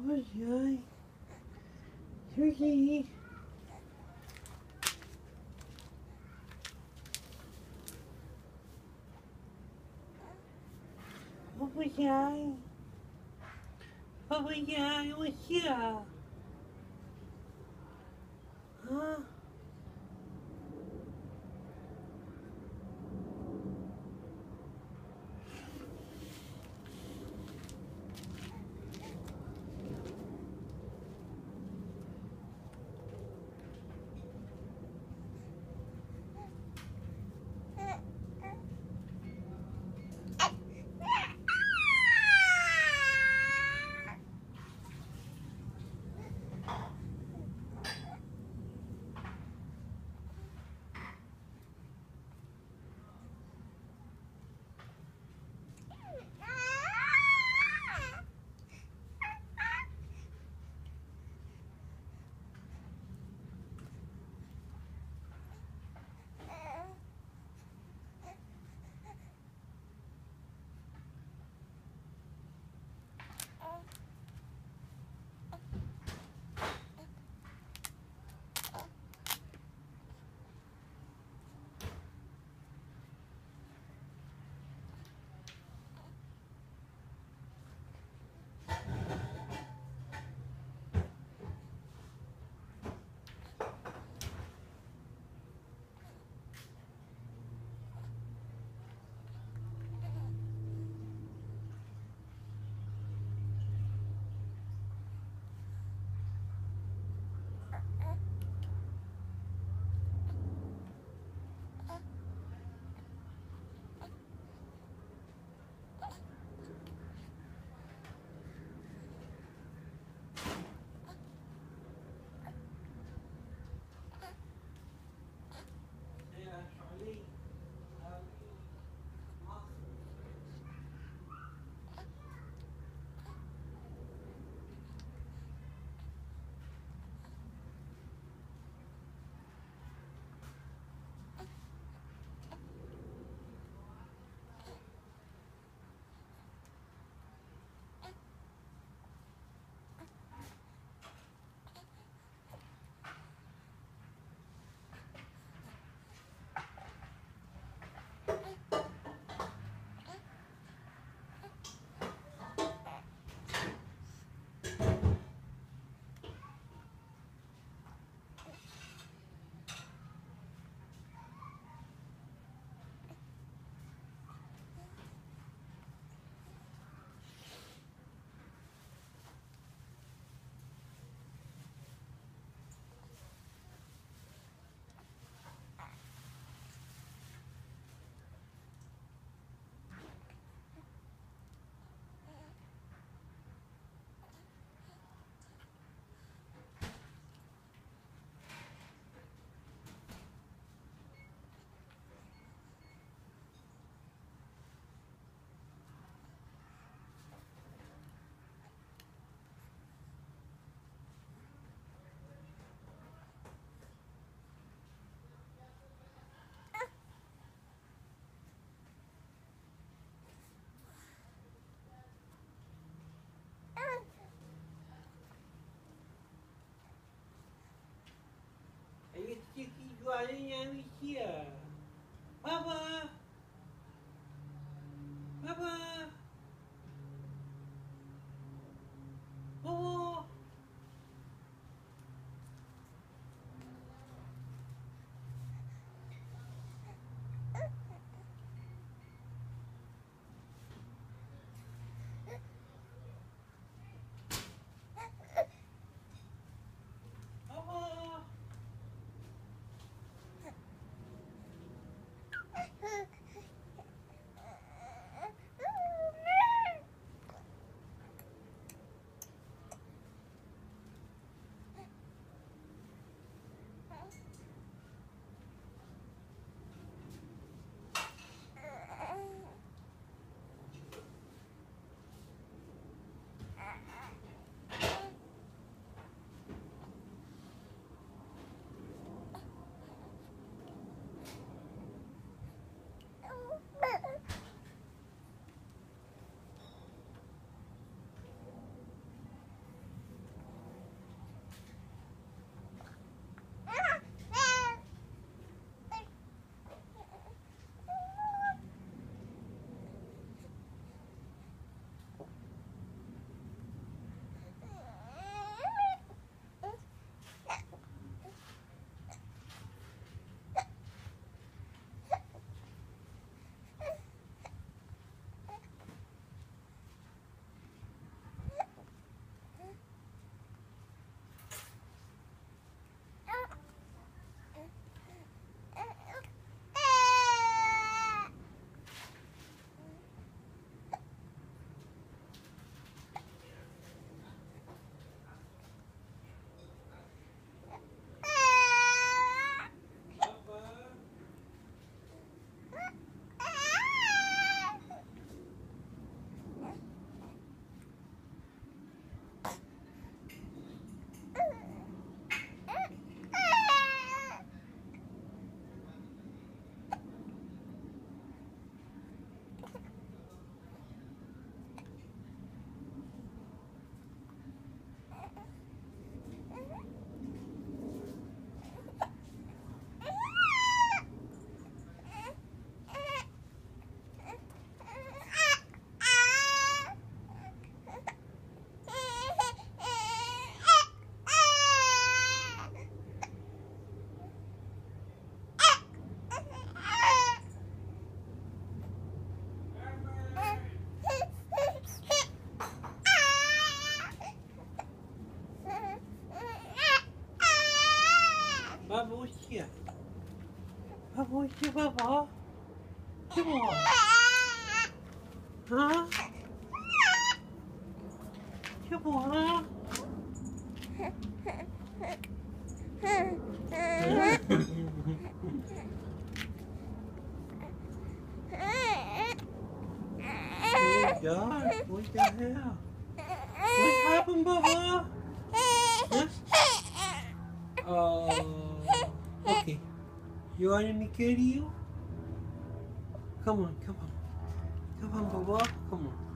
Vamos lá. Deixa eu ir. Vamos lá. Vamos lá, eu aqui. Ciki jualnya here. Malaysia. Papa. Papa, here, Papa. Come on. Huh? Come on. oh God, what the hell? What happened, Bubba? Huh? Oh. You want carry you? Come on, come on. Come on, Bubba. Come on.